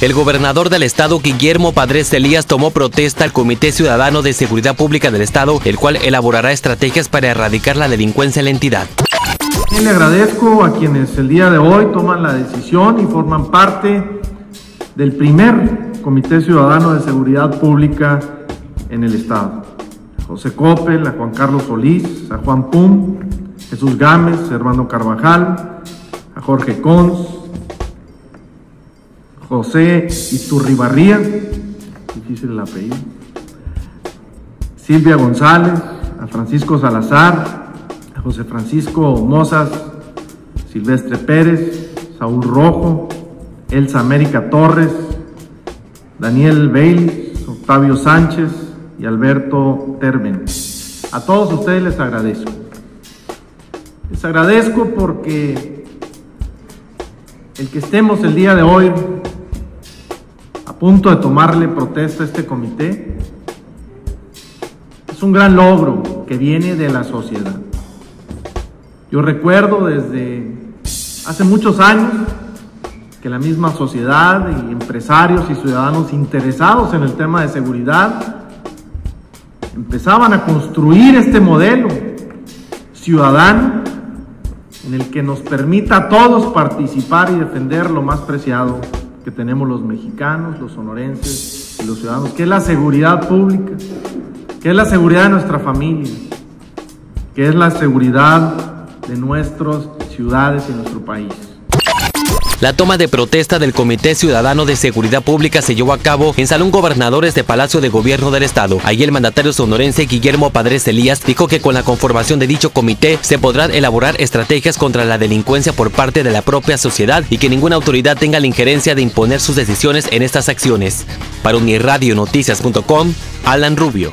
El gobernador del estado, Guillermo Padres Elías, tomó protesta al Comité Ciudadano de Seguridad Pública del Estado, el cual elaborará estrategias para erradicar la delincuencia en la entidad. Le agradezco a quienes el día de hoy toman la decisión y forman parte del primer Comité Ciudadano de Seguridad Pública en el Estado. José Coppel, a Juan Carlos Solís, a Juan Pum, Jesús Gámez, Hermano Carvajal, a Jorge Cons, José Iturribarría, difícil el apellido, Silvia González, a Francisco Salazar, a José Francisco Mozas, Silvestre Pérez, Saúl Rojo, Elsa América Torres, Daniel Bailey, Octavio Sánchez y Alberto Termen. A todos ustedes les agradezco. Les agradezco porque el que estemos el día de hoy punto de tomarle protesta a este comité es un gran logro que viene de la sociedad. Yo recuerdo desde hace muchos años que la misma sociedad y empresarios y ciudadanos interesados en el tema de seguridad empezaban a construir este modelo ciudadano en el que nos permita a todos participar y defender lo más preciado que tenemos los mexicanos, los sonorenses y los ciudadanos, que es la seguridad pública, que es la seguridad de nuestra familia, que es la seguridad de nuestras ciudades y nuestro país. La toma de protesta del Comité Ciudadano de Seguridad Pública se llevó a cabo en Salón Gobernadores de Palacio de Gobierno del Estado. Allí el mandatario sonorense Guillermo Padres Elías dijo que con la conformación de dicho comité se podrán elaborar estrategias contra la delincuencia por parte de la propia sociedad y que ninguna autoridad tenga la injerencia de imponer sus decisiones en estas acciones. Para Unirradionoticias.com, Alan Rubio.